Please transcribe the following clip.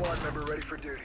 squad member ready for duty.